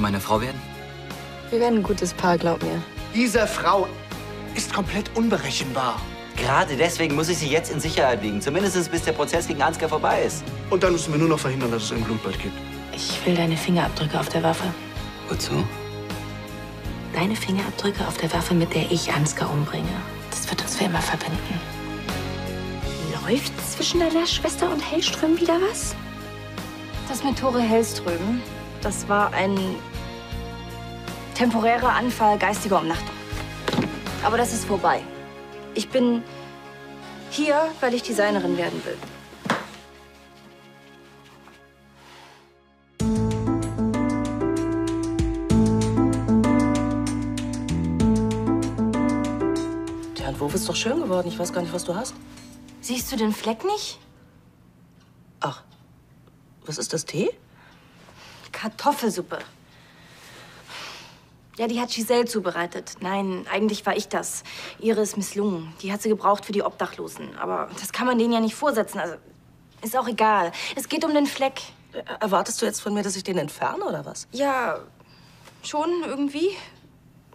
Du meine Frau werden? Wir werden ein gutes Paar, glaub mir. Diese Frau ist komplett unberechenbar. Gerade deswegen muss ich sie jetzt in Sicherheit wiegen. Zumindest bis der Prozess gegen Ansgar vorbei ist. Und dann müssen wir nur noch verhindern, dass es ein Blutbad gibt. Ich will deine Fingerabdrücke auf der Waffe. Wozu? Deine Fingerabdrücke auf der Waffe, mit der ich Ansgar umbringe. Das wird uns für immer verbinden. Läuft zwischen deiner Schwester und Hellström wieder was? Das mit Tore Hellström, das war ein temporärer Anfall geistiger Umnachtung. Aber das ist vorbei. Ich bin hier, weil ich Designerin werden will. Der Entwurf ist doch schön geworden. Ich weiß gar nicht, was du hast. Siehst du den Fleck nicht? Ach, was ist das, Tee? Kartoffelsuppe. Ja, die hat Giselle zubereitet. Nein, eigentlich war ich das. Ihre ist misslungen. Die hat sie gebraucht für die Obdachlosen. Aber das kann man denen ja nicht vorsetzen. Also, ist auch egal. Es geht um den Fleck. Äh, Erwartest du jetzt von mir, dass ich den entferne, oder was? Ja, schon irgendwie.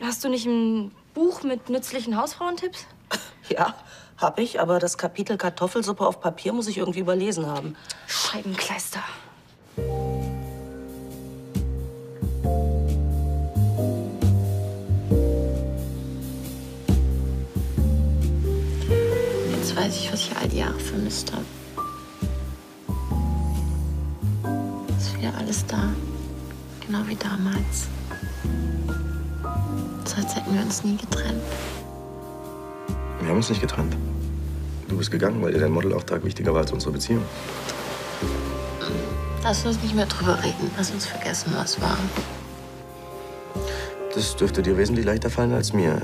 Hast du nicht ein Buch mit nützlichen Hausfrauentipps? Ja, hab ich, aber das Kapitel Kartoffelsuppe auf Papier muss ich irgendwie überlesen haben. Scheibenkleister. Jetzt weiß ich, was ich all die Jahre vermisst habe. Ist wieder alles da. Genau wie damals. So als hätten wir uns nie getrennt. Wir haben uns nicht getrennt. Du bist gegangen, weil dir dein Modelauftrag wichtiger war als unsere Beziehung. Lass uns nicht mehr drüber reden. Lass uns vergessen, was war. Das dürfte dir wesentlich leichter fallen als mir.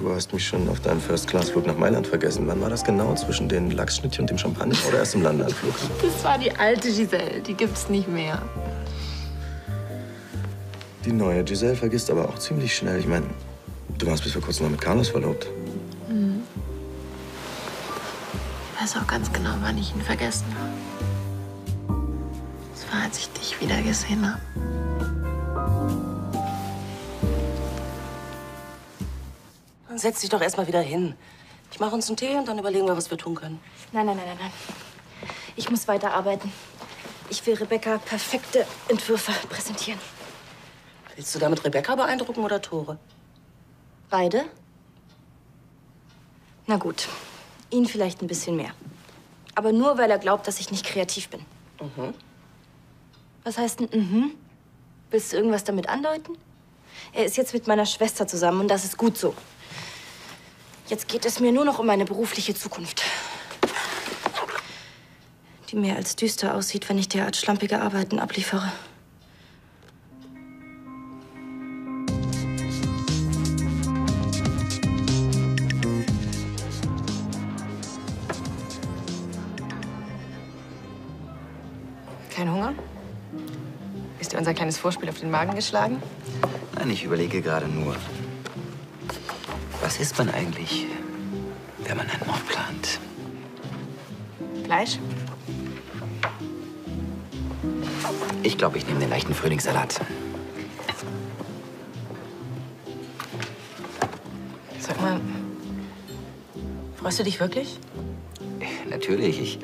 Du hast mich schon auf deinem First-Class-Flug nach Mailand vergessen. Wann war das genau? Zwischen den Lachsschnittchen und dem Champagner oder erst im Landeanflug? Das war die alte Giselle. Die gibt's nicht mehr. Die neue Giselle vergisst aber auch ziemlich schnell. Ich meine, du warst bis vor kurzem noch mit Carlos verlobt. Mhm. Ich weiß auch ganz genau, wann ich ihn vergessen habe. Es war, als ich dich wieder gesehen habe. Setz dich doch erst mal wieder hin. Ich mache uns einen Tee und dann überlegen wir, was wir tun können. Nein, nein, nein, nein, nein. Ich muss weiterarbeiten. Ich will Rebecca perfekte Entwürfe präsentieren. Willst du damit Rebecca beeindrucken oder Tore? Beide? Na gut, ihn vielleicht ein bisschen mehr. Aber nur, weil er glaubt, dass ich nicht kreativ bin. Mhm. Was heißt denn, mhm? Willst du irgendwas damit andeuten? Er ist jetzt mit meiner Schwester zusammen und das ist gut so. Jetzt geht es mir nur noch um meine berufliche Zukunft. Die mehr als düster aussieht, wenn ich derart schlampige Arbeiten abliefere. Kein Hunger? Ist dir unser kleines Vorspiel auf den Magen geschlagen? Nein, ich überlege gerade nur. Was isst man eigentlich, wenn man einen Mord plant? Fleisch? Ich glaube, ich nehme den leichten Frühlingssalat. Sag mal, freust du dich wirklich? Natürlich, ich,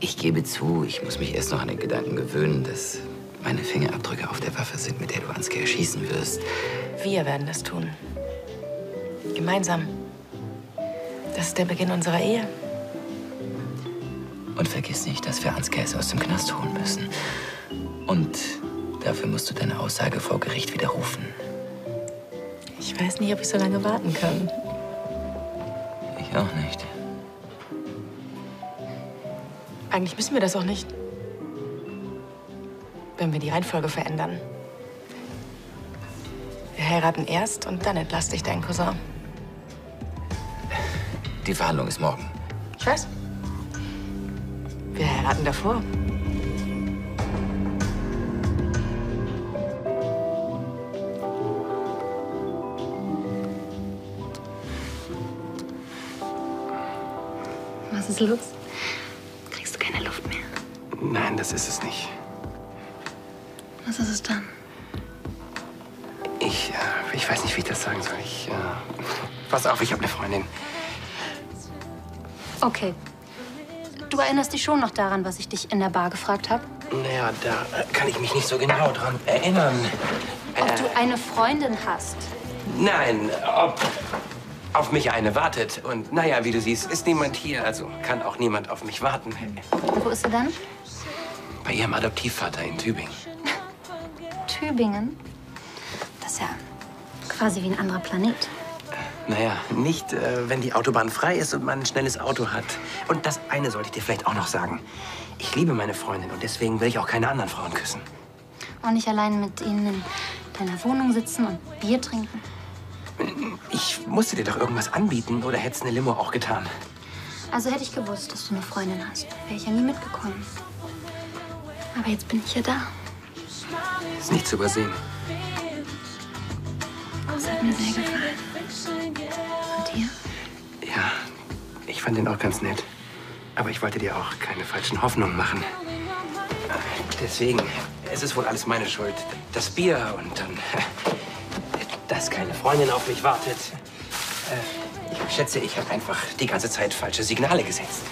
ich gebe zu, ich muss mich erst noch an den Gedanken gewöhnen, dass meine Fingerabdrücke auf der Waffe sind, mit der du Ansgar erschießen wirst. Wir werden das tun. Gemeinsam. Das ist der Beginn unserer Ehe. Und vergiss nicht, dass wir Ansgar es aus dem Knast holen müssen. Und dafür musst du deine Aussage vor Gericht widerrufen. Ich weiß nicht, ob ich so lange warten kann. Ich auch nicht. Eigentlich müssen wir das auch nicht. Wenn wir die Reihenfolge verändern. Wir heiraten erst und dann entlasse ich deinen Cousin. Die Verhandlung ist morgen. Ich weiß. Wir heiraten davor. Was ist los? Kriegst du keine Luft mehr? Nein, das ist es nicht. Was ist es dann? Ich, äh, ich weiß nicht, wie ich das sagen soll. Ich, äh, pass auf, ich habe eine Freundin. Okay. Du erinnerst dich schon noch daran, was ich dich in der Bar gefragt habe? Naja, da äh, kann ich mich nicht so genau dran erinnern. Ob du eine Freundin hast? Nein, ob auf mich eine wartet. Und naja, wie du siehst, ist niemand hier, also kann auch niemand auf mich warten. Wo ist sie dann? Bei ihrem Adoptivvater in Tübingen. Tübingen? Das ist ja quasi wie ein anderer Planet. Naja, nicht, äh, wenn die Autobahn frei ist und man ein schnelles Auto hat. Und das eine sollte ich dir vielleicht auch noch sagen. Ich liebe meine Freundin und deswegen will ich auch keine anderen Frauen küssen. Und nicht allein mit ihnen in deiner Wohnung sitzen und Bier trinken. Ich musste dir doch irgendwas anbieten oder hättest eine Limo auch getan. Also hätte ich gewusst, dass du eine Freundin hast, wäre ich ja nie mitgekommen. Aber jetzt bin ich ja da. Ist nicht zu übersehen. Das hat mir sehr gefallen. Und dir? Ja, ich fand den auch ganz nett. Aber ich wollte dir auch keine falschen Hoffnungen machen. Deswegen, es ist wohl alles meine Schuld. Das Bier und dann, dass keine Freundin auf mich wartet. Äh, Ich schätze, ich habe einfach die ganze Zeit falsche Signale gesetzt.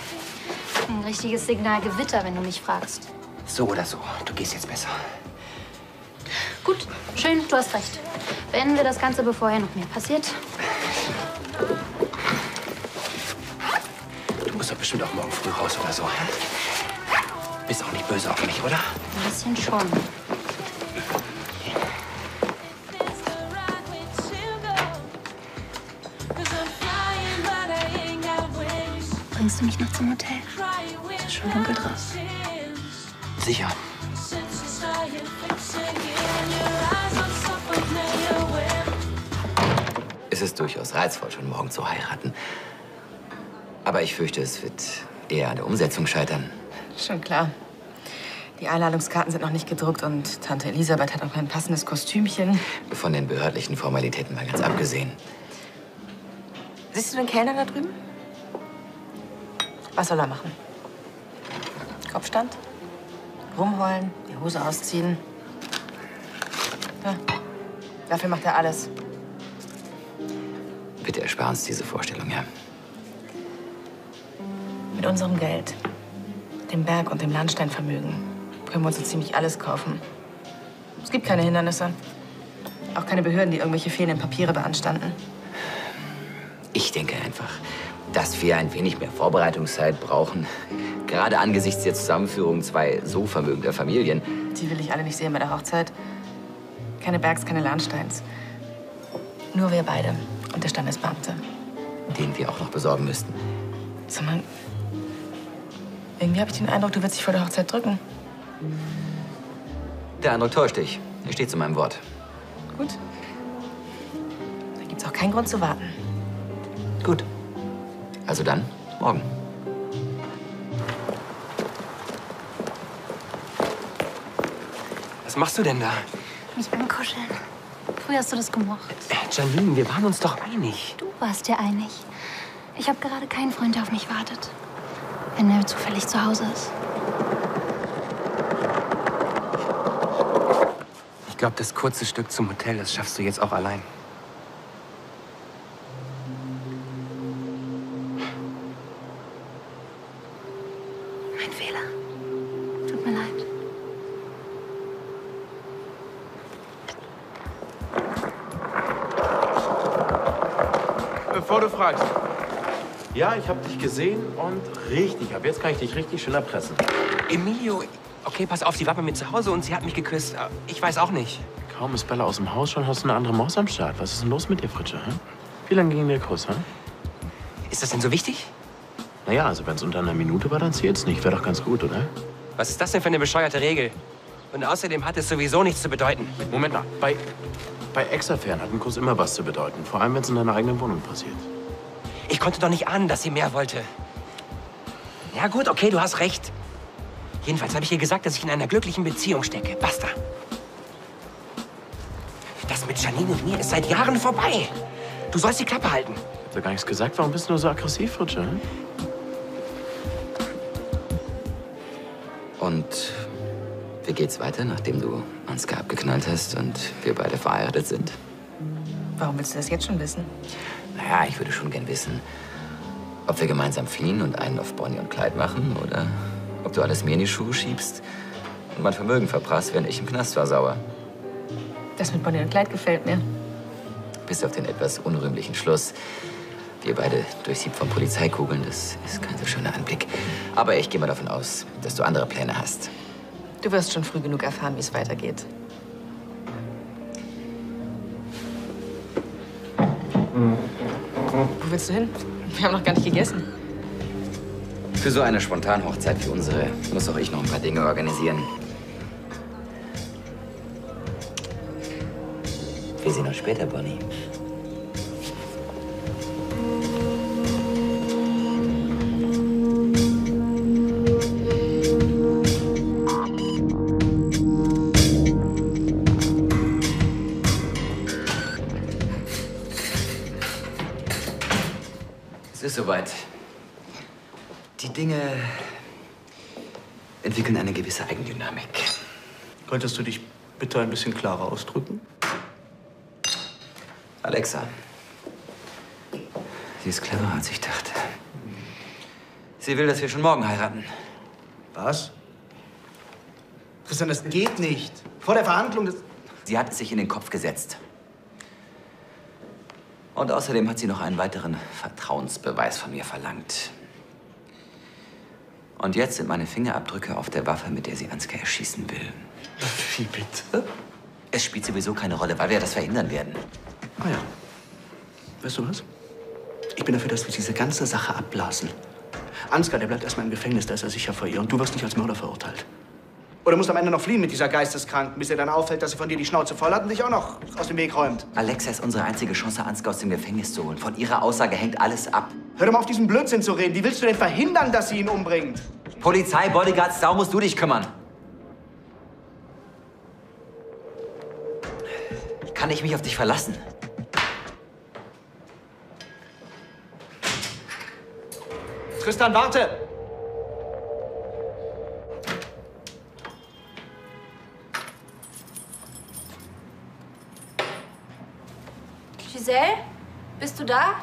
Ein richtiges Signalgewitter, wenn du mich fragst. So oder so, du gehst jetzt besser. Gut, schön, du hast recht. Beenden wir das Ganze, bevor hier noch mehr passiert. Du musst doch bestimmt auch morgen früh raus oder so. Bist auch nicht böse auf mich, oder? Ein bisschen schon. Bringst du mich noch zum Hotel? Es ist schon dunkel draußen. Sicher. Es ist durchaus reizvoll, schon morgen zu heiraten. Aber ich fürchte, es wird eher an der Umsetzung scheitern. Schon klar. Die Einladungskarten sind noch nicht gedruckt und Tante Elisabeth hat auch kein passendes Kostümchen. Von den behördlichen Formalitäten mal ganz abgesehen. Siehst du den Kellner da drüben? Was soll er machen? Kopfstand? Rumheulen, die Hose ausziehen. Ja. Dafür macht er alles. Bitte erspar uns diese Vorstellung, ja? Mit unserem Geld, dem Berg und dem Landsteinvermögen können wir uns so ziemlich alles kaufen. Es gibt keine Hindernisse. Auch keine Behörden, die irgendwelche fehlenden Papiere beanstanden. Ich denke einfach, dass wir ein wenig mehr Vorbereitungszeit brauchen. Gerade angesichts der Zusammenführung zwei so vermögender Familien. Die will ich alle nicht sehen bei der Hochzeit. Keine Bergs, keine Lahnsteins. Nur wir beide und der Standesbeamte. Den wir auch noch besorgen müssten. Sondern irgendwie habe ich den Eindruck, du wirst dich vor der Hochzeit drücken. Der Eindruck täuscht dich. Er steht zu meinem Wort. Gut. Da gibt's auch keinen Grund zu warten. Gut. Also dann, morgen. Was machst du denn da? Mich ankuscheln. Früher hast du das gemocht. Äh, Janine, wir waren uns doch einig. Du warst dir einig. Ich habe gerade keinen Freund, der auf mich wartet. Wenn er zufällig zu Hause ist. Ich glaube, das kurze Stück zum Hotel, das schaffst du jetzt auch allein. Mein Fehler. Tut mir leid. Bevor du fragst. Ja, ich habe dich gesehen und richtig. Ab jetzt kann ich dich richtig schön erpressen. Emilio, okay, pass auf, sie war bei mir zu Hause und sie hat mich geküsst. Äh, Ich weiß auch nicht. Kaum ist Bella aus dem Haus, schon hast du eine andere Maus am Start. Was ist denn los mit dir, Fritsche? Hä? Wie lange ging der Kuss, hä? Ist das denn so wichtig? Naja, also wenn es unter einer Minute war, dann zählt's nicht. Wäre doch ganz gut, oder? Was ist das denn für eine bescheuerte Regel? Und außerdem hat es sowieso nichts zu bedeuten. Moment mal. Bei, bei Ex-Affären hat ein Kuss immer was zu bedeuten. Vor allem, wenn es in deiner eigenen Wohnung passiert. Ich konnte doch nicht ahnen, dass sie mehr wollte. Ja gut, okay, du hast recht. Jedenfalls habe ich ihr gesagt, dass ich in einer glücklichen Beziehung stecke. Basta. Das mit Janine und mir ist seit Jahren vorbei. Du sollst die Klappe halten. Ich hab da gar nichts gesagt. Warum bist du nur so aggressiv? Hä? Und Wie geht's weiter, nachdem du Ansgar abgeknallt hast und wir beide verheiratet sind? Warum willst du das jetzt schon wissen? Naja, ich würde schon gern wissen, ob wir gemeinsam fliehen und einen auf Bonnie und Clyde machen oder ob du alles mir in die Schuhe schiebst und mein Vermögen verprasst, während ich im Knast war sauer. Das mit Bonnie und Clyde gefällt mir. Bis auf den etwas unrühmlichen Schluss. Wir beide durchsiebt von Polizeikugeln, das ist kein so schöner Anblick. Aber ich gehe mal davon aus, dass du andere Pläne hast. Du wirst schon früh genug erfahren, wie es weitergeht. Wo willst du hin? Wir haben noch gar nicht gegessen. Für so eine Spontanhochzeit wie unsere muss auch ich noch ein paar Dinge organisieren. Wir sehen uns später, Bonnie. Könntest du dich bitte ein bisschen klarer ausdrücken? Alexa. Sie ist cleverer, als ich dachte. Sie will, dass wir schon morgen heiraten. Was? Christian, das geht nicht. Vor der Verhandlung, das... Sie hat es sich in den Kopf gesetzt. Und außerdem hat sie noch einen weiteren Vertrauensbeweis von mir verlangt. Und jetzt sind meine Fingerabdrücke auf der Waffe, mit der sie Ansgar erschießen will. Wie bitte? Es spielt sowieso keine Rolle, weil wir das verhindern werden. Ah ja. Weißt du was? Ich bin dafür, dass wir diese ganze Sache abblasen. Ansgar, der bleibt erstmal im Gefängnis, da ist er sicher vor ihr. Und du wirst nicht als Mörder verurteilt. Oder musst am Ende noch fliehen mit dieser Geisteskranken, bis ihr dann auffällt, dass sie von dir die Schnauze voll hat und dich auch noch aus dem Weg räumt. Alexa ist unsere einzige Chance, Ansgar aus dem Gefängnis zu holen. Von ihrer Aussage hängt alles ab. Hör doch mal auf diesen Blödsinn zu reden. Wie willst du denn verhindern, dass sie ihn umbringt? Polizei, Bodyguards, darum musst du dich kümmern. Kann ich mich auf dich verlassen? Tristan, warte! Giselle, bist du da?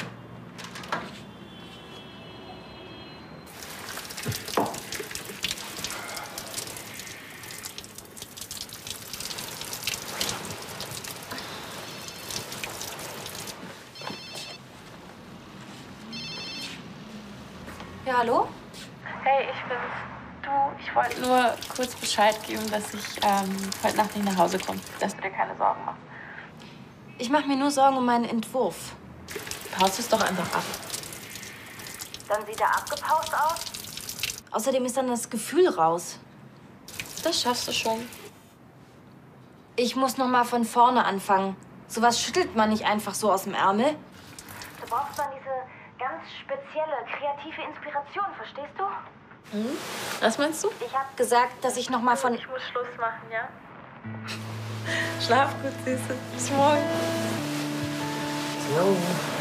Ja, hallo? Hey, ich bin's. Du, ich wollte nur kurz Bescheid geben, dass ich ähm, heute Nacht nicht nach Hause komme. Dass du dir keine Sorgen machst. Ich mache mir nur Sorgen um meinen Entwurf. Paust es doch einfach ab. Dann sieht er abgepaust aus. Außerdem ist dann das Gefühl raus. Das schaffst du schon. Ich muss noch mal von vorne anfangen. Sowas schüttelt man nicht einfach so aus dem Ärmel. Du brauchst dann diese ganz spezielle, kreative Inspiration, verstehst du? Hm? Was meinst du? Ich habe gesagt, dass ich noch mal von... Ich muss Schluss machen, ja? Schlaf gut, Süße. Bis morgen. wirst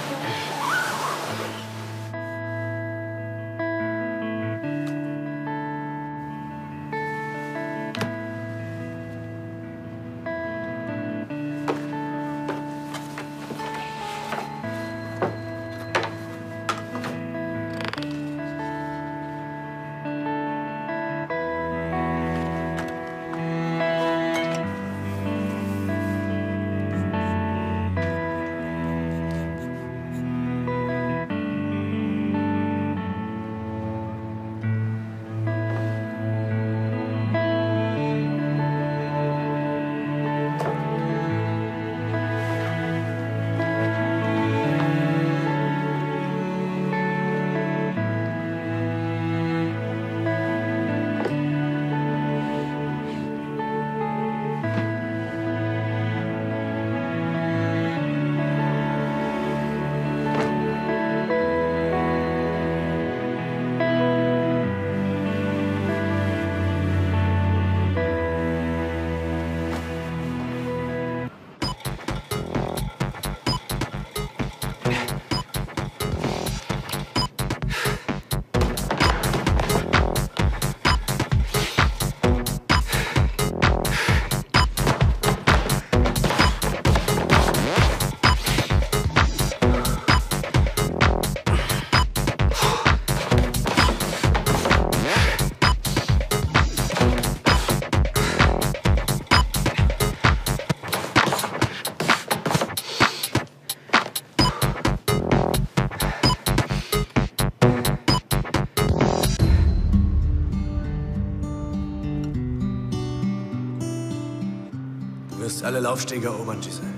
alle Laufstege erobern, Giselle.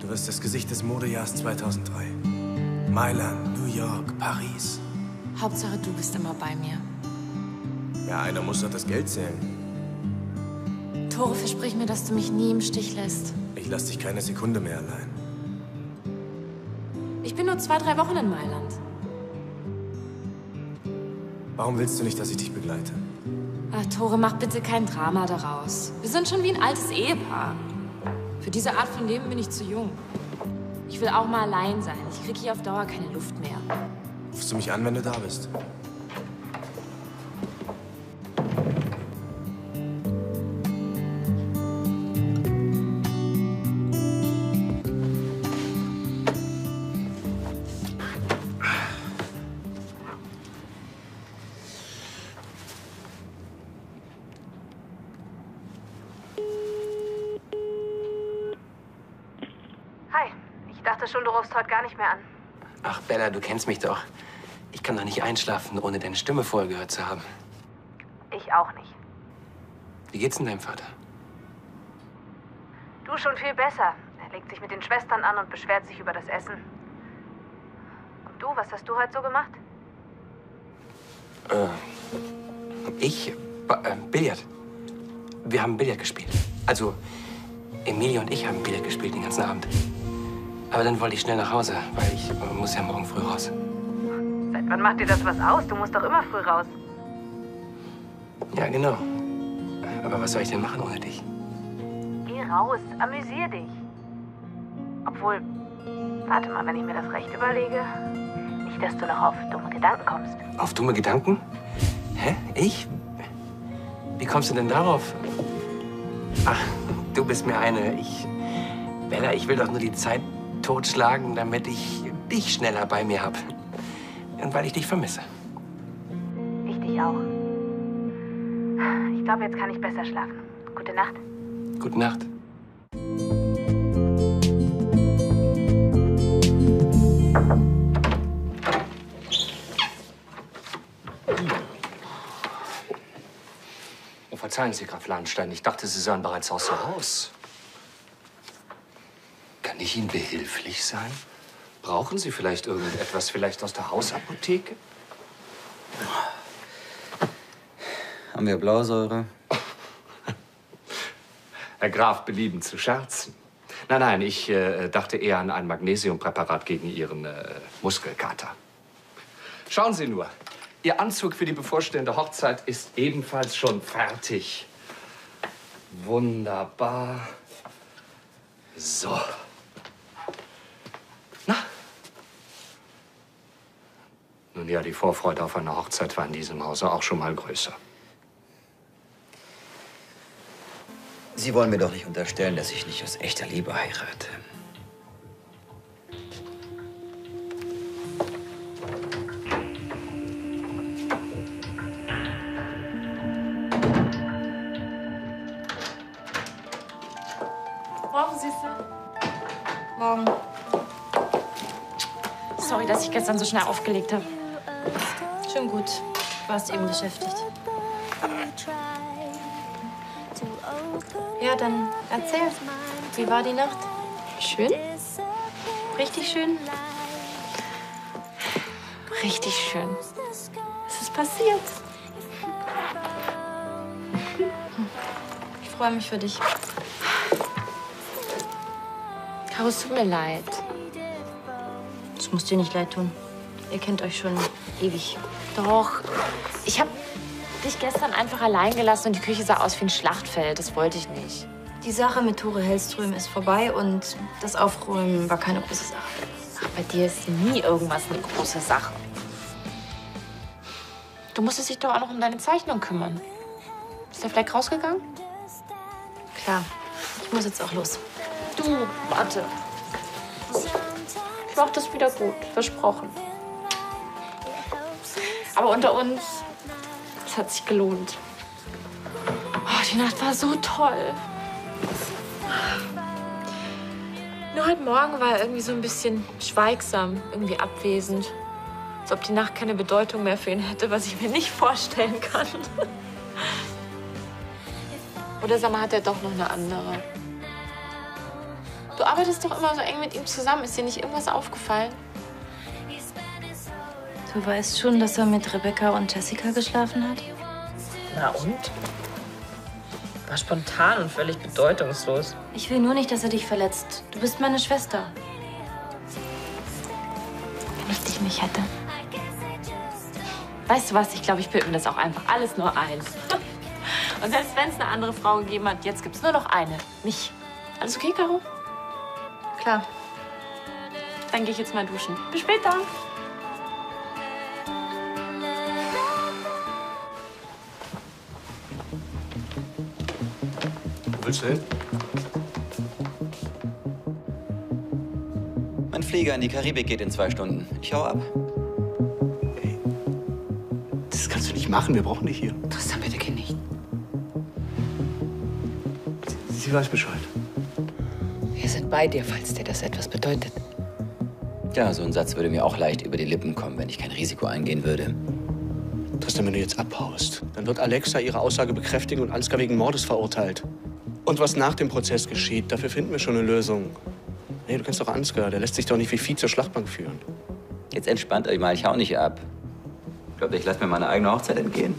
Du wirst das Gesicht des Modejahrs 2003. Mailand, New York, Paris. Hauptsache, du bist immer bei mir. Ja, einer muss doch das Geld zählen. Tore, versprich mir, dass du mich nie im Stich lässt. Ich lass dich keine Sekunde mehr allein. Ich bin nur zwei, drei Wochen in Mailand. Warum willst du nicht, dass ich dich begleite? Ach, Tore, mach bitte kein Drama daraus. Wir sind schon wie ein altes Ehepaar. Für diese Art von Leben bin ich zu jung. Ich will auch mal allein sein. Ich krieg hier auf Dauer keine Luft mehr. Rufst du mich an, wenn du da bist? Bella, du kennst mich doch. Ich kann doch nicht einschlafen, ohne deine Stimme vorher gehört zu haben. Ich auch nicht. Wie geht's denn deinem Vater? Du schon viel besser. Er legt sich mit den Schwestern an und beschwert sich über das Essen. Und du, was hast du heute so gemacht? Äh, ich? Ba- äh, Billard. Wir haben Billard gespielt. Also, Emilie und ich haben Billard gespielt den ganzen Abend. Aber dann wollte ich schnell nach Hause, weil ich äh, muss ja morgen früh raus. Seit wann macht dir das was aus? Du musst doch immer früh raus. Ja, genau. Aber was soll ich denn machen ohne dich? Geh raus, amüsier dich. Obwohl, warte mal, wenn ich mir das recht überlege. Nicht, dass du noch auf dumme Gedanken kommst. Auf dumme Gedanken? Hä? Ich? Wie kommst du denn darauf? Ach, du bist mir eine. Ich. Bella, ich will doch nur die Zeit totschlagen, damit ich dich schneller bei mir hab. Und weil ich dich vermisse. Ich dich auch. Ich glaube, jetzt kann ich besser schlafen. Gute Nacht. Gute Nacht. Oh, verzeihen Sie, Graf Lahnstein. Ich dachte, Sie seien bereits außer Haus. Ich Ihnen behilflich sein? Brauchen Sie vielleicht irgendetwas? Vielleicht aus der Hausapotheke? Haben wir Blausäure? Herr Graf belieben zu scherzen. Nein, nein, ich äh, dachte eher an ein Magnesiumpräparat gegen Ihren äh, Muskelkater. Schauen Sie nur. Ihr Anzug für die bevorstehende Hochzeit ist ebenfalls schon fertig. Wunderbar. So. Nun ja, die Vorfreude auf eine Hochzeit war in diesem Hause auch schon mal größer. Sie wollen mir doch nicht unterstellen, dass ich nicht aus echter Liebe heirate. Morgen, Süße. Morgen. Sorry, dass ich gestern so schnell aufgelegt habe. Gut. Du warst eben beschäftigt. Ja, dann erzähl. Wie war die Nacht? Schön? Richtig schön? Richtig schön. Was ist passiert? Ich freue mich für dich. Caro, es tut mir leid. Das muss dir nicht leid tun. Ihr kennt euch schon ewig. Doch. Ich habe dich gestern einfach allein gelassen und die Küche sah aus wie ein Schlachtfeld. Das wollte ich nicht. Die Sache mit Tore Hellström ist vorbei und das Aufräumen war keine große Sache. Ach, bei dir ist nie irgendwas eine große Sache. Du musstest dich doch auch noch um deine Zeichnung kümmern. Ist der Fleck rausgegangen? Klar. Ich muss jetzt auch los. Du, warte. Ich mach das wieder gut. Versprochen. Aber unter uns, es hat sich gelohnt. Oh, die Nacht war so toll. Nur heute Morgen war er irgendwie so ein bisschen schweigsam, irgendwie abwesend. Als ob die Nacht keine Bedeutung mehr für ihn hätte, was ich mir nicht vorstellen kann. Oder sag mal, hat er doch noch eine andere? Du arbeitest doch immer so eng mit ihm zusammen. Ist dir nicht irgendwas aufgefallen? Du weißt schon, dass er mit Rebecca und Jessica geschlafen hat? Na und? War spontan und völlig bedeutungslos. Ich will nur nicht, dass er dich verletzt. Du bist meine Schwester. Wenn ich dich nicht hätte. Weißt du was? Ich glaube, ich bilde mir das auch einfach alles nur ein. Und selbst wenn es eine andere Frau gegeben hat, jetzt gibt es nur noch eine. Mich. Alles okay, Caro? Klar. Dann gehe ich jetzt mal duschen. Bis später. Willst du hin? Mein Flieger in die Karibik geht in zwei Stunden. Ich hau ab. Das kannst du nicht machen. Wir brauchen dich hier. Tristan, bitte geh nicht. Sie weiß Bescheid. Wir sind bei dir, falls dir das etwas bedeutet. Ja, so ein Satz würde mir auch leicht über die Lippen kommen, wenn ich kein Risiko eingehen würde. Tristan, wenn du jetzt abhaust, dann wird Alexa ihre Aussage bekräftigen und Ansgar wegen Mordes verurteilt. Und was nach dem Prozess geschieht, dafür finden wir schon eine Lösung. Nee, du kennst doch Ansgar, der lässt sich doch nicht wie Vieh zur Schlachtbank führen. Jetzt entspannt euch mal, ich hau nicht ab. Glaubt ihr, ich lasse mir meine eigene Hochzeit entgehen?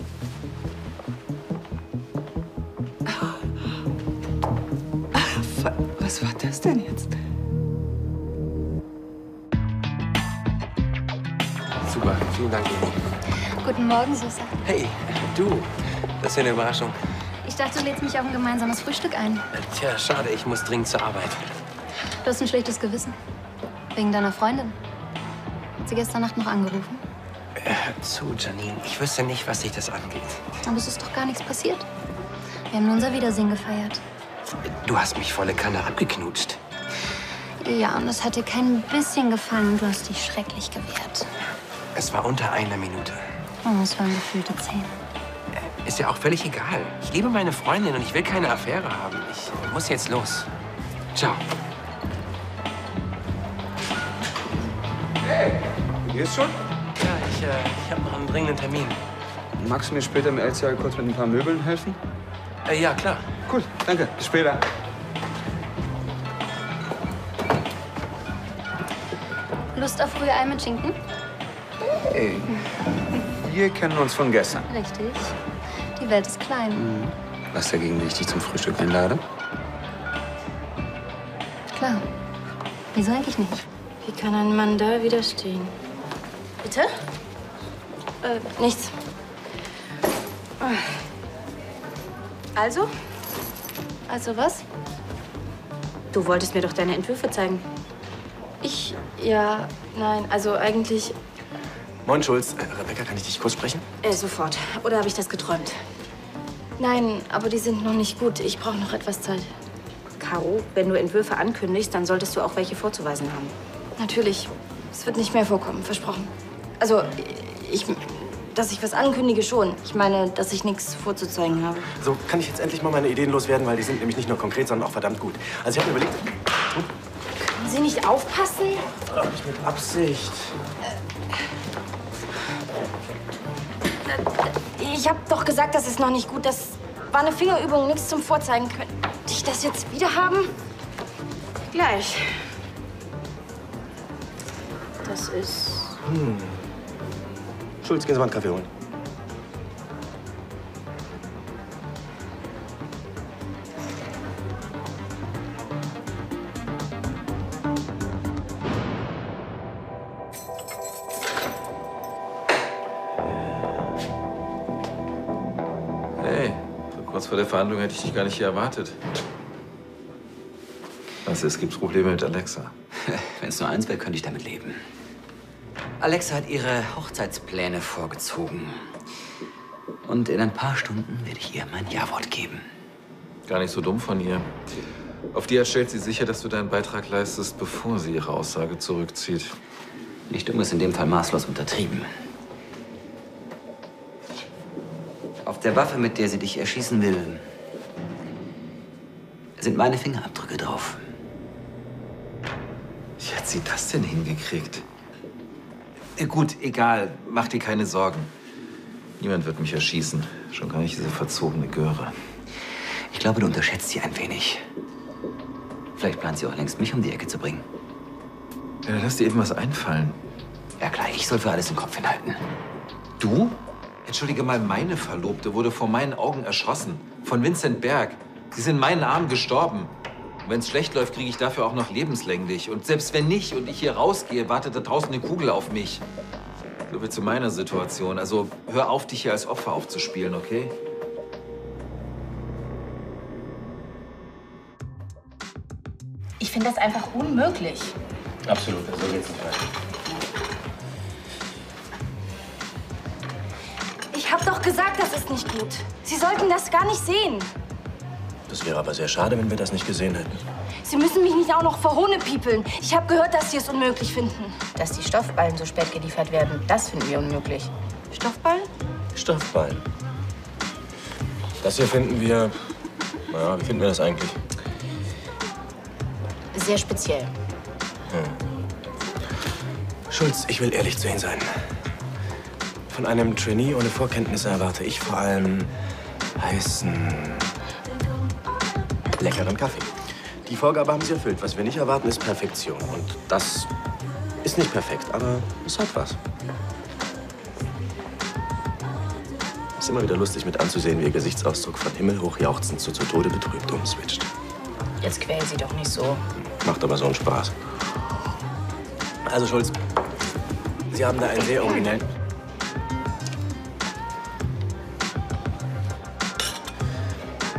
Was war das denn jetzt? Super, vielen Dank, Emi. Guten Morgen, Süßer. Hey, du. Das ist ja eine Überraschung. Ich dachte, du lädst mich auf ein gemeinsames Frühstück ein. Tja, schade, ich muss dringend zur Arbeit. Du hast ein schlechtes Gewissen. Wegen deiner Freundin. Hat sie gestern Nacht noch angerufen? Äh, hör zu, Janine. Ich wüsste nicht, was sich das angeht. Aber es ist doch gar nichts passiert. Wir haben nur unser Wiedersehen gefeiert. Du hast mich volle Kanne abgeknutscht. Ja, und das hat dir kein bisschen gefallen. Du hast dich schrecklich gewehrt. Es war unter einer Minute. Oh, es waren gefühlte zehn. Ist ja auch völlig egal. Ich liebe meine Freundin und ich will keine Affäre haben. Ich muss jetzt los. Ciao. Hey, du gehst schon? Ja, ich, äh, ich habe noch einen dringenden Termin. Magst du mir später im LCA kurz mit ein paar Möbeln helfen? Äh, ja, klar. Cool, danke. Bis später. Lust auf Rührei mit Schinken? Hey, wir kennen uns von gestern. Richtig. Die Welt ist klein. Was dagegen, wenn ich dich zum Frühstück einlade? Klar. Wieso eigentlich nicht? Wie kann ein Mann da widerstehen? Bitte? Äh, nichts. Also? Also was? Du wolltest mir doch deine Entwürfe zeigen. Ich, ja, nein, also eigentlich Moin, Schulz. Äh, Rebecca, kann ich dich kurz sprechen? äh, sofort. Oder habe ich das geträumt? Nein, aber die sind noch nicht gut. Ich brauche noch etwas Zeit. Caro, wenn du Entwürfe ankündigst, dann solltest du auch welche vorzuweisen haben. Natürlich. Es wird nicht mehr vorkommen, versprochen. Also, ich, dass ich was ankündige schon. Ich meine, dass ich nichts vorzuzeigen habe. So, kann ich jetzt endlich mal meine Ideen loswerden, weil die sind nämlich nicht nur konkret, sondern auch verdammt gut. Also ich habe mir überlegt... Können Sie nicht aufpassen? Nicht mit Absicht. Ich habe doch gesagt, das ist noch nicht gut. Das war eine Fingerübung, nichts zum Vorzeigen. Könnte ich das jetzt wieder haben? Gleich. Das ist. Hm. Schulz, gehen Sie mal einen Kaffee holen. Verhandlung hätte ich dich gar nicht hier erwartet. Was ist? Gibt's Probleme mit Alexa? Wenn es nur eins wäre, könnte ich damit leben. Alexa hat ihre Hochzeitspläne vorgezogen. Und in ein paar Stunden werde ich ihr mein Ja-Wort geben. Gar nicht so dumm von ihr. Auf die Art stellt sie sicher, dass du deinen Beitrag leistest, bevor sie ihre Aussage zurückzieht. Nicht dumm ist in dem Fall maßlos untertrieben. Auf der Waffe, mit der sie dich erschießen will, sind meine Fingerabdrücke drauf. Wie hat sie das denn hingekriegt? Äh, Gut, egal. Mach dir keine Sorgen. Niemand wird mich erschießen. Schon gar nicht diese verzogene Göre. Ich glaube, du unterschätzt sie ein wenig. Vielleicht plant sie auch längst, mich um die Ecke zu bringen. Ja, dann lass dir eben was einfallen. Ja klar, ich soll für alles den Kopf hinhalten. Du? Entschuldige mal, meine Verlobte wurde vor meinen Augen erschossen. Von Vincent Berg. Sie ist in meinen Armen gestorben. Wenn es schlecht läuft, kriege ich dafür auch noch lebenslänglich. Und selbst wenn nicht und ich hier rausgehe, wartet da draußen eine Kugel auf mich. So viel zu meiner Situation. Also hör auf, dich hier als Opfer aufzuspielen, okay? Ich finde das einfach unmöglich. Absolut, so geht's nicht weiter. Gesagt, das ist nicht gut. Sie sollten das gar nicht sehen. Das wäre aber sehr schade, wenn wir das nicht gesehen hätten. Sie müssen mich nicht auch noch verhohnepiepeln. Ich habe gehört, dass Sie es unmöglich finden. Dass die Stoffballen so spät geliefert werden, das finden wir unmöglich. Stoffballen? Stoffballen. Das hier finden wir. Naja, wie finden wir das eigentlich? Sehr speziell. Hm. Schulz, ich will ehrlich zu Ihnen sein. Von einem Trainee ohne Vorkenntnisse erwarte ich vor allem heißen, leckeren Kaffee. Die Vorgabe haben Sie erfüllt. Was wir nicht erwarten, ist Perfektion. Und das ist nicht perfekt, aber es hat was. Ist immer wieder lustig mit anzusehen, wie Ihr Gesichtsausdruck von himmelhoch jauchzend zu zu Tode betrübt umswitcht. Jetzt quälen Sie doch nicht so. Macht aber so einen Spaß. Also, Schulz, Sie haben da einen sehr originellen.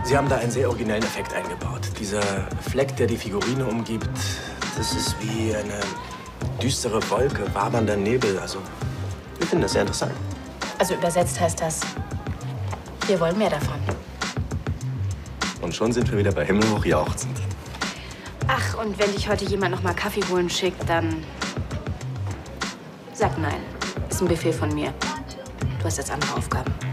Sie haben da einen sehr originellen Effekt eingebaut. Dieser Fleck, der die Figurine umgibt, das ist wie eine düstere Wolke, wabernder Nebel. Also, wir finden das sehr interessant. Also übersetzt heißt das, wir wollen mehr davon. Und schon sind wir wieder bei Himmelhoch jauchzend. Ach, und wenn dich heute jemand noch mal Kaffee holen schickt, dann sag nein. Ist ein Befehl von mir. Du hast jetzt andere Aufgaben.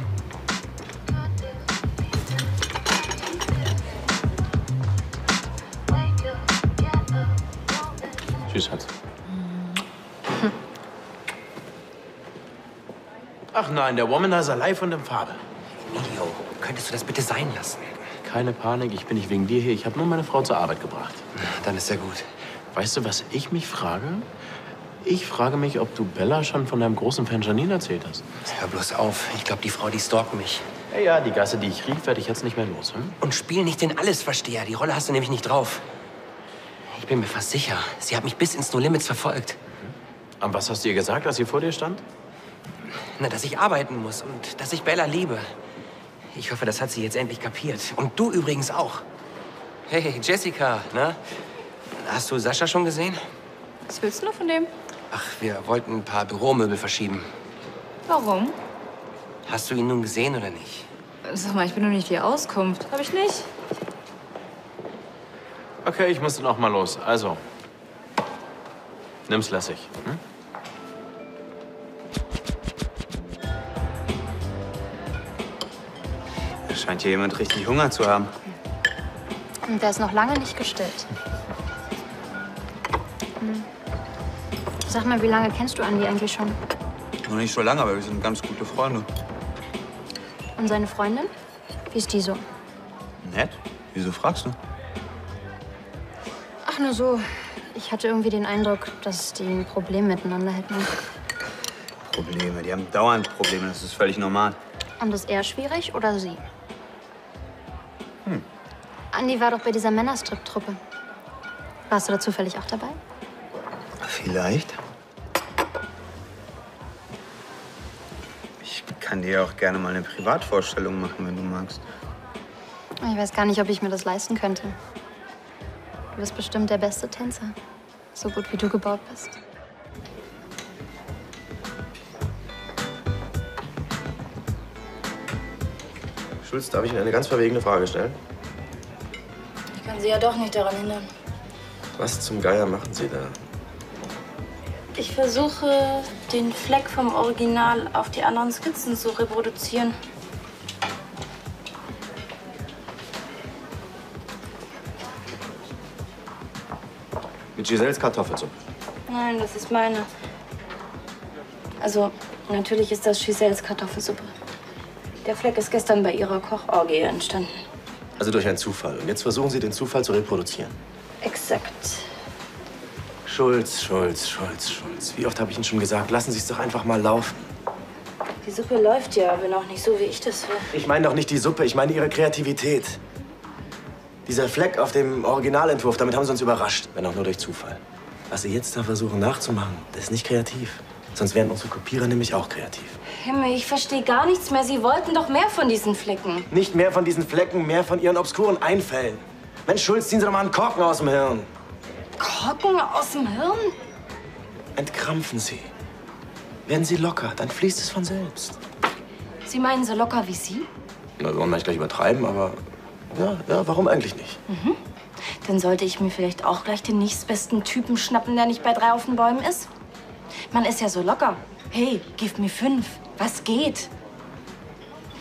Tschüss, Hans. Ach nein, der Womanizer live und in Farbe. Emilio, könntest du das bitte sein lassen? Keine Panik, ich bin nicht wegen dir hier. Ich habe nur meine Frau zur Arbeit gebracht. Dann ist ja gut. Weißt du, was ich mich frage? Ich frage mich, ob du Bella schon von deinem großen Fan Janine erzählt hast. Hör bloß auf. Ich glaube, die Frau, die stalkt mich. Ja, ja, die Gasse, die ich rief, werde ich jetzt nicht mehr los. Hm? Und spiel nicht den Allesversteher. Die Rolle hast du nämlich nicht drauf. Ich bin mir fast sicher. Sie hat mich bis ins No Limits verfolgt. Und was hast du ihr gesagt, als sie vor dir stand? Na, dass ich arbeiten muss und dass ich Bella liebe. Ich hoffe, das hat sie jetzt endlich kapiert. Und du übrigens auch. Hey, Jessica, na? Hast du Sascha schon gesehen? Was willst du noch von dem? Ach, wir wollten ein paar Büromöbel verschieben. Warum? Hast du ihn nun gesehen oder nicht? Sag mal, ich bin doch nicht die Auskunft. Hab ich nicht? Okay, ich muss dann auch mal los. Also, nimm's lässig. Hm? Da scheint hier jemand richtig Hunger zu haben. Und der ist noch lange nicht gestillt. Hm. Sag mal, wie lange kennst du Andi eigentlich schon? Noch nicht so lange, aber wir sind ganz gute Freunde. Und seine Freundin? Wie ist die so? Nett? Wieso fragst du? Ach, nur so. Ich hatte irgendwie den Eindruck, dass die ein Problem miteinander hätten. Probleme. Die haben dauernd Probleme. Das ist völlig normal. Und ist er schwierig oder sie? Hm. Andi war doch bei dieser Männerstrip-Truppe. Warst du da zufällig auch dabei? Vielleicht. Ich kann dir auch gerne mal eine Privatvorstellung machen, wenn du magst. Ich weiß gar nicht, ob ich mir das leisten könnte. Du bist bestimmt der beste Tänzer. So gut, wie du gebaut bist. Schulz, darf ich Ihnen eine ganz verwegene Frage stellen? Ich kann Sie ja doch nicht daran hindern. Was zum Geier machen Sie da? Ich versuche, den Fleck vom Original auf die anderen Skizzen zu reproduzieren. Mit Giselles Kartoffelsuppe. Nein, das ist meine. Also, natürlich ist das Giselles Kartoffelsuppe. Der Fleck ist gestern bei ihrer Kochorgie entstanden. Also durch einen Zufall. Und jetzt versuchen Sie, den Zufall zu reproduzieren. Exakt. Schulz, Schulz, Schulz, Schulz. Wie oft habe ich Ihnen schon gesagt, lassen Sie es doch einfach mal laufen. Die Suppe läuft ja, wenn auch nicht so, wie ich das will. Ich meine doch nicht die Suppe, ich meine Ihre Kreativität. Dieser Fleck auf dem Originalentwurf, damit haben Sie uns überrascht, wenn auch nur durch Zufall. Was Sie jetzt da versuchen nachzumachen, das ist nicht kreativ. Sonst wären unsere Kopierer nämlich auch kreativ. Himmel, ich verstehe gar nichts mehr. Sie wollten doch mehr von diesen Flecken. Nicht mehr von diesen Flecken, mehr von Ihren obskuren Einfällen. Mensch, Schulz, ziehen Sie doch mal einen Korken aus dem Hirn. Korken aus dem Hirn? Entkrampfen Sie. Werden Sie locker, dann fließt es von selbst. Sie meinen so locker wie Sie? Na, wir wollen nicht gleich übertreiben, aber ja, ja, warum eigentlich nicht? Mhm. Dann sollte ich mir vielleicht auch gleich den nächstbesten Typen schnappen, der nicht bei drei auf den Bäumen ist. Man ist ja so locker. Hey, gib mir fünf. Was geht?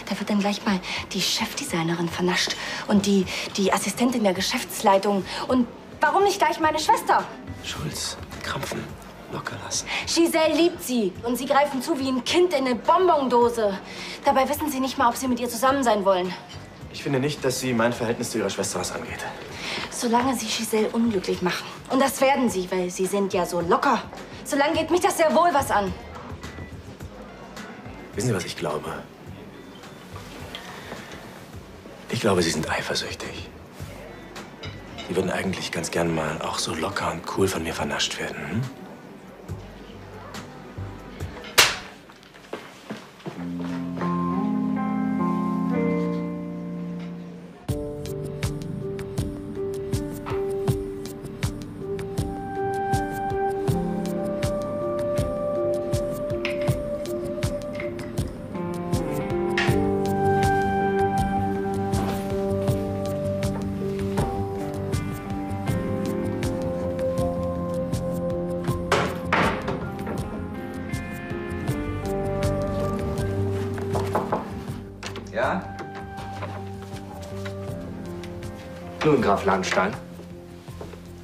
Da wird dann gleich mal die Chefdesignerin vernascht und die, die Assistentin der Geschäftsleitung. Und warum nicht gleich meine Schwester? Schulz, krampfen, locker lassen. Giselle liebt sie und sie greifen zu wie ein Kind in eine Bonbondose. Dabei wissen sie nicht mal, ob sie mit ihr zusammen sein wollen. Ich finde nicht, dass Sie mein Verhältnis zu Ihrer Schwester was angeht. Solange sie Giselle unglücklich machen. Und das werden sie, weil sie sind ja so locker. Solange geht mich das sehr wohl was an. Wissen Sie, was ich glaube? Ich glaube, Sie sind eifersüchtig. Sie würden eigentlich ganz gern mal auch so locker und cool von mir vernascht werden. Hm? Nun, Graf Lahnstein,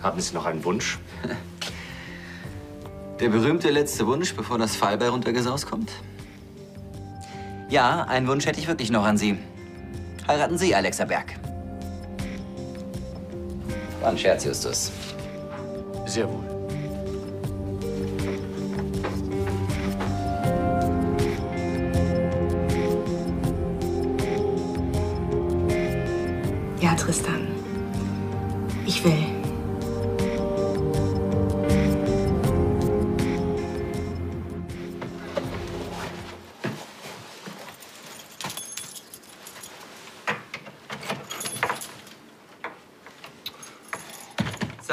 haben Sie noch einen Wunsch? Der berühmte letzte Wunsch, bevor das Fallbeil runtergesaust kommt? Ja, einen Wunsch hätte ich wirklich noch an Sie. Heiraten Sie, Alexa Berg. War ein Scherz, Justus. Sehr wohl.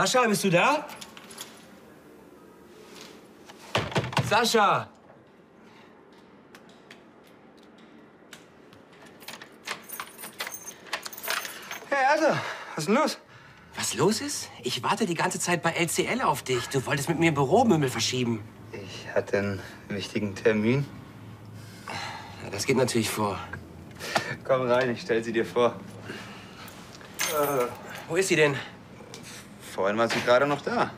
Sascha, bist du da? Sascha! Hey, Alter, was ist denn los? Was los ist? Ich warte die ganze Zeit bei LCL auf dich. Du wolltest mit mir Büromöbel verschieben. Ich hatte einen wichtigen Termin. Ja, das geht natürlich vor. Komm rein, ich stell sie dir vor. Äh, wo ist sie denn? Vorhin war sie gerade noch da.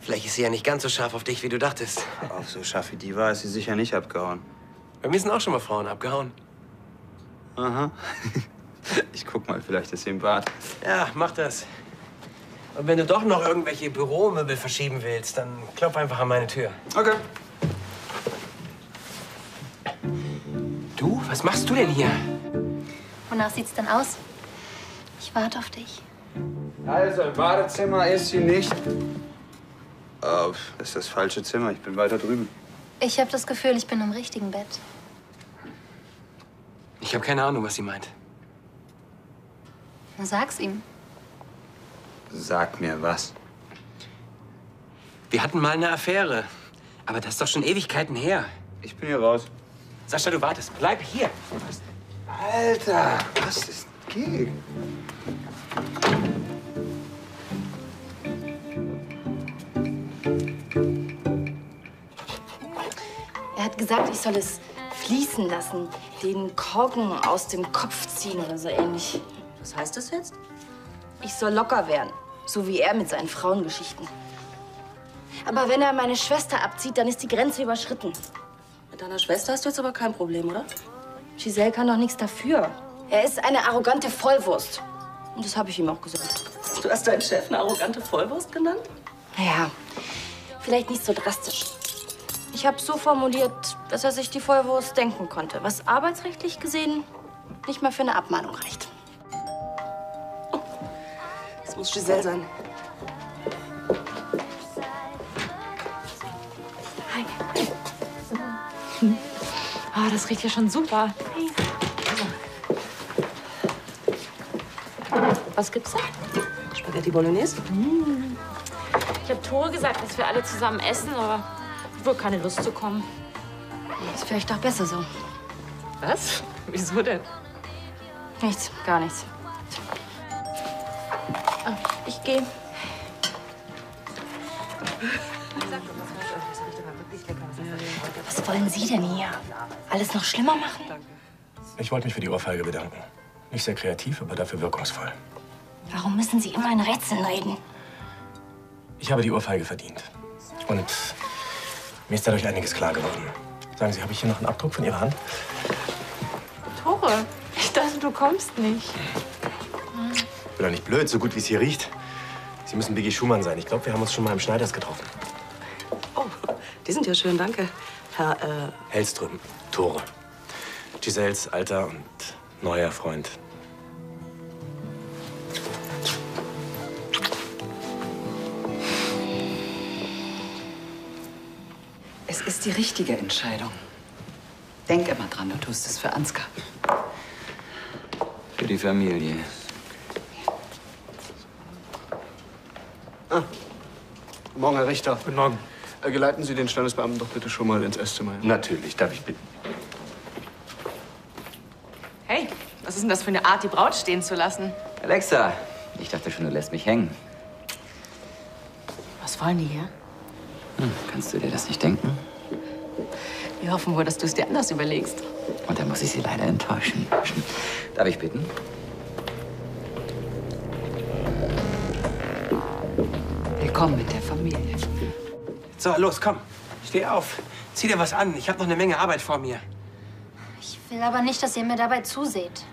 Vielleicht ist sie ja nicht ganz so scharf auf dich, wie du dachtest. Auf so scharf wie die war, ist sie sicher nicht abgehauen. Bei mir sind auch schon mal Frauen abgehauen. Aha. Ich guck mal, vielleicht ist sie im Bad. Ja, mach das. Und wenn du doch noch irgendwelche Büromöbel verschieben willst, dann klopf einfach an meine Tür. Okay. Du, was machst du denn hier? Wonach sieht's denn aus? Ich warte auf dich. Also, im Badezimmer ist sie nicht. Oh, das ist das falsche Zimmer. Ich bin weiter drüben. Ich habe das Gefühl, ich bin im richtigen Bett. Ich habe keine Ahnung, was sie meint. Na, sag's ihm. Sag mir was. Wir hatten mal eine Affäre. Aber das ist doch schon Ewigkeiten her. Ich bin hier raus. Sascha, du wartest. Bleib hier. Alter, was ist gegen? Er hat gesagt, ich soll es fließen lassen, den Korken aus dem Kopf ziehen oder so ähnlich. Was heißt das jetzt? Ich soll locker werden, so wie er mit seinen Frauengeschichten. Aber wenn er meine Schwester abzieht, dann ist die Grenze überschritten. Mit deiner Schwester hast du jetzt aber kein Problem, oder? Giselle kann doch nichts dafür. Er ist eine arrogante Vollwurst. Und das habe ich ihm auch gesagt. Du hast deinen Chef eine arrogante Vollwurst genannt? Naja, vielleicht nicht so drastisch. Ich habe so formuliert, dass er sich die Vollwurst denken konnte, was arbeitsrechtlich gesehen nicht mal für eine Abmahnung reicht. Das muss Giselle sein. Ah, das riecht ja schon super. Was gibt's da? Spaghetti Bolognese? Ich habe Tore gesagt, dass wir alle zusammen essen, aber wohl keine Lust zu kommen. Ist vielleicht doch besser so. Was? Wieso denn? Nichts, gar nichts. Ah, ich gehe. Was wollen Sie denn hier? Alles noch schlimmer machen? Ich wollte mich für die Ohrfeige bedanken. Nicht sehr kreativ, aber dafür wirkungsvoll. Warum müssen Sie immer in Rätseln reden? Ich habe die Ohrfeige verdient. Und mir ist dadurch einiges klar geworden. Sagen Sie, habe ich hier noch einen Abdruck von Ihrer Hand? Tore, ich dachte, du kommst nicht. Ich bin doch nicht blöd, so gut wie es hier riecht. Sie müssen Biggie Schumann sein. Ich glaube, wir haben uns schon mal im Schneiders getroffen. Die sind ja schön, danke. Herr, äh, Hellström, Tore. Giselles alter und neuer Freund. Ist die richtige Entscheidung. Denk immer dran, du tust es für Ansgar. Für die Familie. Guten Morgen, Herr Richter. Guten Morgen. Äh, geleiten Sie den Standesbeamten doch bitte schon mal ins Esszimmer. Natürlich, darf ich bitten. Hey, was ist denn das für eine Art, die Braut stehen zu lassen? Alexa, ich dachte schon, du lässt mich hängen. Was wollen die hier? Hm, kannst du dir das nicht denken? Wir hoffen wohl, dass du es dir anders überlegst. Und dann muss ich sie leider enttäuschen. Darf ich bitten? Willkommen mit der Familie. So, los, komm. Steh auf. Zieh dir was an. Ich habe noch eine Menge Arbeit vor mir. Ich will aber nicht, dass ihr mir dabei zuseht.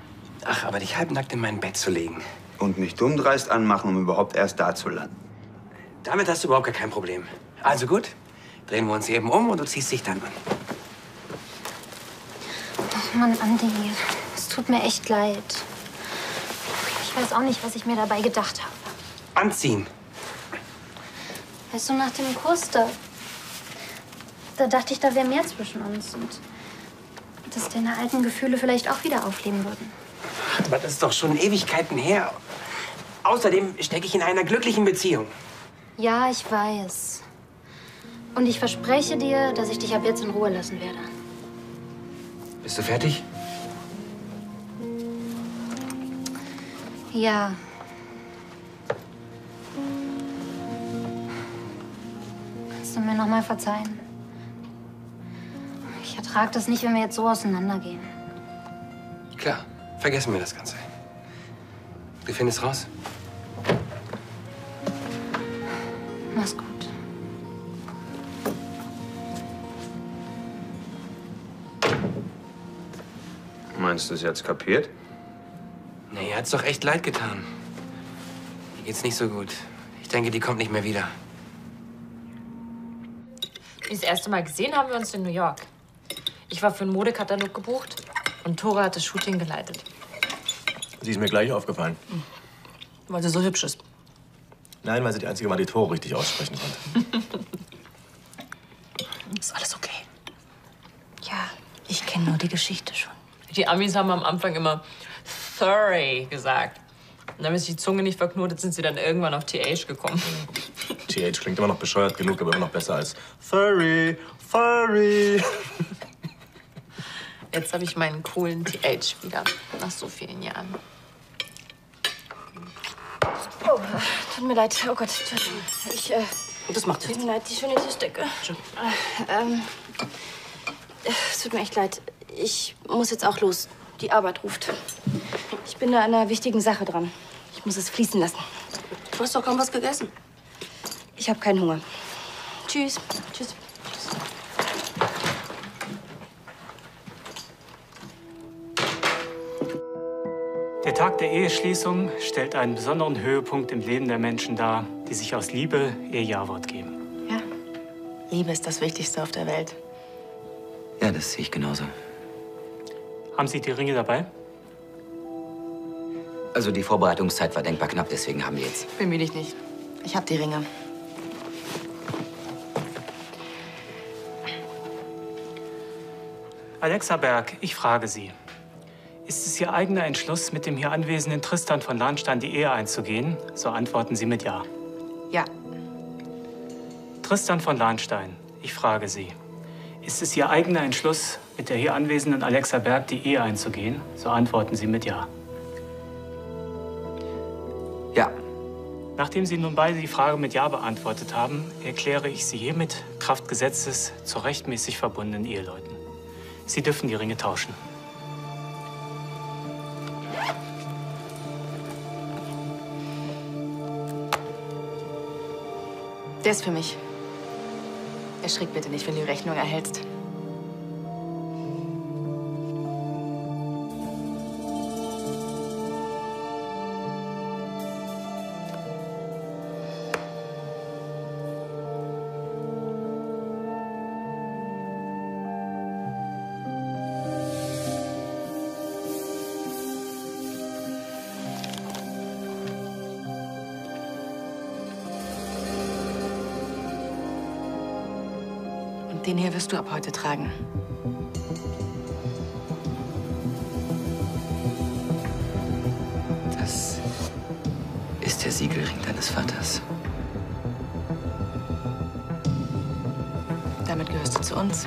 Ach, aber dich halbnackt in mein Bett zu legen. Und mich dumm dreist anmachen, um überhaupt erst da zu landen. Damit hast du überhaupt gar kein Problem. Also gut, drehen wir uns eben um und du ziehst dich dann an. Mann, Andi, es tut mir echt leid. Ich weiß auch nicht, was ich mir dabei gedacht habe. Anziehen. Weißt du, nach dem Kurs, da, da dachte ich, da wäre mehr zwischen uns. Und dass deine alten Gefühle vielleicht auch wieder aufleben würden. Aber das ist doch schon Ewigkeiten her. Außerdem stecke ich in einer glücklichen Beziehung. Ja, ich weiß. Und ich verspreche dir, dass ich dich ab jetzt in Ruhe lassen werde. Bist du fertig? Ja. Kannst du mir noch mal verzeihen? Ich ertrage das nicht, wenn wir jetzt so auseinandergehen. Klar, vergessen wir das Ganze. Du findest raus? Mach's gut. Meinst du es jetzt kapiert? Nee, hat's doch echt leid getan. Mir geht's nicht so gut. Ich denke, die kommt nicht mehr wieder. Das erste Mal gesehen haben wir uns in New York. Ich war für einen Modekatalog gebucht und Tore hat das Shooting geleitet, Sie ist mir gleich aufgefallen. Weil sie so hübsch ist. Nein, weil sie die einzige Mal die Tore richtig aussprechen konnte. Ist alles okay. Ja, ich kenne nur die Geschichte schon. Die Amis haben am Anfang immer Furry gesagt. Und damit sich die Zunge nicht verknotet, sind sie dann irgendwann auf TH gekommen. TH klingt immer noch bescheuert genug, aber immer noch besser als Furry, Furry. Jetzt habe ich meinen coolen TH wieder. Nach so vielen Jahren. Oh, tut mir leid. Oh Gott, Entschuldigung. Ich, äh, Das macht tut mir leid, die schöne Tischdecke. Äh, ähm, äh, es tut mir echt leid. Ich muss jetzt auch los. Die Arbeit ruft. Ich bin da an einer wichtigen Sache dran. Ich muss es fließen lassen. Du hast doch kaum was gegessen. Ich habe keinen Hunger. Tschüss. Tschüss. Akt der Eheschließung stellt einen besonderen Höhepunkt im Leben der Menschen dar, die sich aus Liebe ihr Ja-Wort geben. Ja. Liebe ist das Wichtigste auf der Welt. Ja, das sehe ich genauso. Haben Sie die Ringe dabei? Also die Vorbereitungszeit war denkbar knapp, deswegen haben wir jetzt. Bemühe dich nicht. Ich habe die Ringe. Alexa Berg, ich frage Sie. Ist es Ihr eigener Entschluss, mit dem hier anwesenden Tristan von Lahnstein die Ehe einzugehen? So antworten Sie mit Ja. Ja. Tristan von Lahnstein, ich frage Sie. Ist es Ihr eigener Entschluss, mit der hier anwesenden Alexa Berg die Ehe einzugehen? So antworten Sie mit Ja. Ja. Nachdem Sie nun beide die Frage mit Ja beantwortet haben, erkläre ich Sie hiermit Kraft Gesetzes zu rechtmäßig verbundenen Eheleuten. Sie dürfen die Ringe tauschen. Der ist für mich. Erschrick bitte nicht, wenn du die Rechnung erhältst. Und den hier wirst du ab heute tragen. Das ist der Siegelring deines Vaters. Damit gehörst du zu uns.